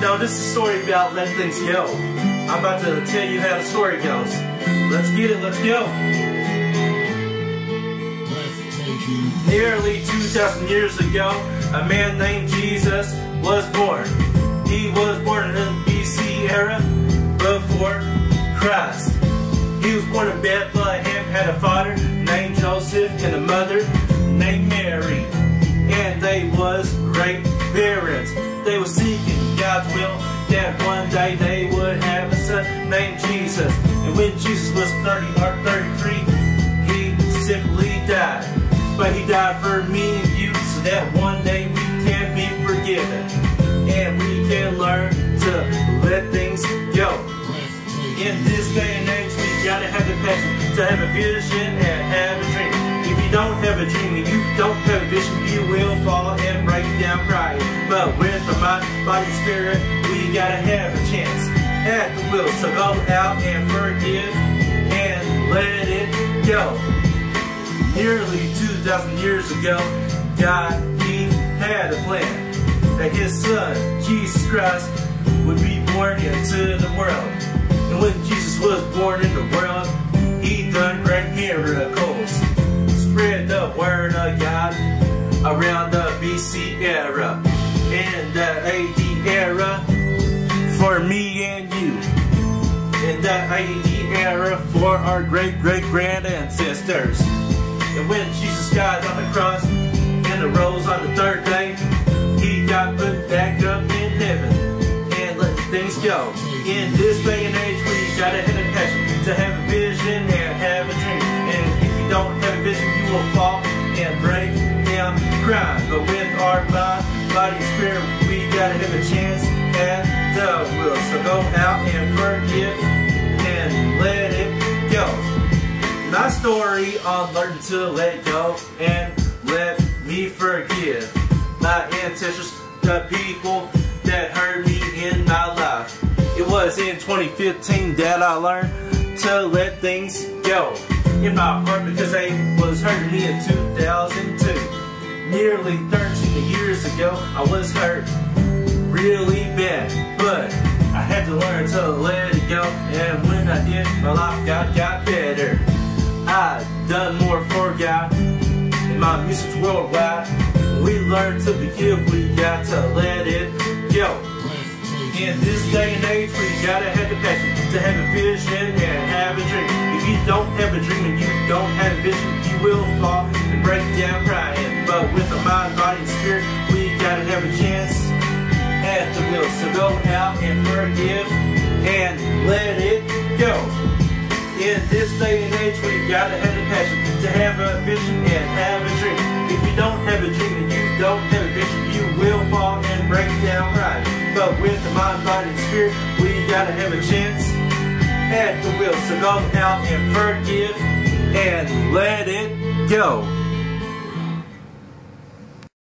know, this is a story about letting things go. I'm about to tell you how the story goes. Let's get it, let's go. Nearly 2,000 years ago, a man named Jesus was born. He was born in the BC era before Christ. He was born in Bethlehem, had a father named Joseph and a mother named Mary. And they was great parents. Were God's will that one day they would have a son named Jesus. And when Jesus was 30 or 33, he simply died. But he died for me and you so that one day we can be forgiven. And we can learn to let things go. In this day and age, we gotta have the passion to have a vision and have a dream. If you don't have a dream and you don't have a vision, you will fall and break down crying. But the mind, body, spirit, we gotta have a chance at the will. So go out and forgive and let it go. Nearly 2,000 years ago, God, He had a plan that His Son, Jesus Christ, would be born into the world. And when Jesus was born in the world, He done great miracles. Spread the word of God around the BC era and the AD era for me and you. In the AD era for our great great grand ancestors. And when Jesus died on the cross and arose on the third day, he got put back up in heaven and let things go. In this day and age, we gotta have a passion to have a vision and have a dream. And if you don't have a vision, you will fall and break down crying. But with spirit, we gotta have a chance at the will. So go out and forgive and let it go. My story on learning to let go and let me forgive my ancestors, the people that hurt me in my life. It was in 2015 that I learned to let things go in my heart because they was hurting me in 2002. Nearly 13 years ago, I was hurt really bad, but I had to learn to let it go. And when I did, my life got, got better. I done more for God, and my music's worldwide. We learn to forgive, we got to let it go. In this day and age, we gotta have the passion to have a vision and have a dream. If you don't have a dream and you don't have a vision, mind, body, and spirit, we gotta have a chance at the wheel. So go out and forgive and let it go. In this day and age, we gotta have the passion to have a vision and have a dream. If you don't have a dream and you don't have a vision, you will fall and break down right. But with the mind, body, and spirit, we gotta have a chance at the wheel. So go out and forgive and let it go.